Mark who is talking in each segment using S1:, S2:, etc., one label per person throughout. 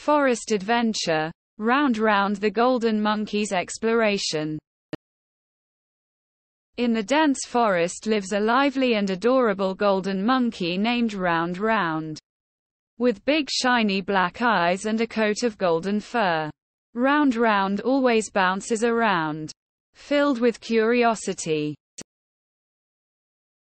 S1: Forest Adventure. Round Round the Golden Monkey's Exploration. In the dense forest lives a lively and adorable golden monkey named Round Round. With big shiny black eyes and a coat of golden fur. Round Round always bounces around. Filled with curiosity.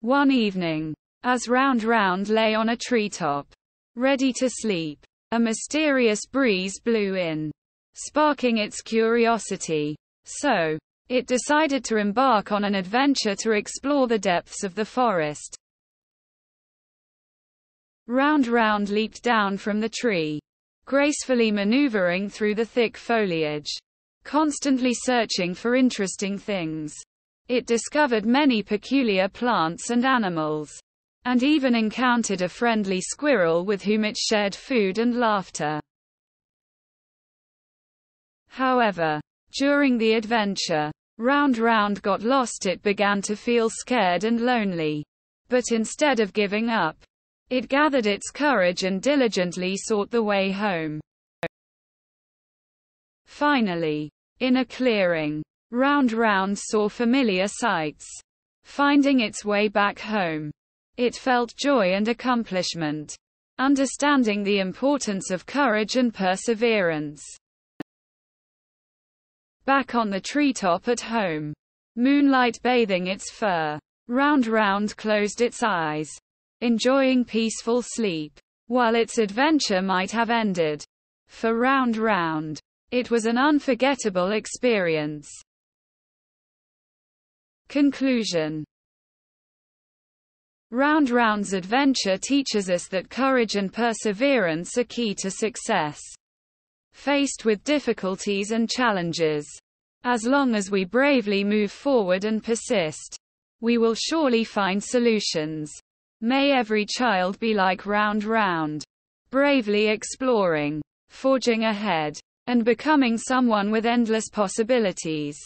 S1: One evening, as Round Round lay on a treetop, ready to sleep, a mysterious breeze blew in, sparking its curiosity. So, it decided to embark on an adventure to explore the depths of the forest. Round Round leaped down from the tree, gracefully maneuvering through the thick foliage, constantly searching for interesting things. It discovered many peculiar plants and animals and even encountered a friendly squirrel with whom it shared food and laughter. However, during the adventure, Round Round got lost it began to feel scared and lonely. But instead of giving up, it gathered its courage and diligently sought the way home. Finally, in a clearing, Round Round saw familiar sights. Finding its way back home, it felt joy and accomplishment. Understanding the importance of courage and perseverance. Back on the treetop at home. Moonlight bathing its fur. Round Round closed its eyes. Enjoying peaceful sleep. While its adventure might have ended. For Round Round. It was an unforgettable experience. Conclusion Round Round's adventure teaches us that courage and perseverance are key to success. Faced with difficulties and challenges, as long as we bravely move forward and persist, we will surely find solutions. May every child be like Round Round, bravely exploring, forging ahead, and becoming someone with endless possibilities.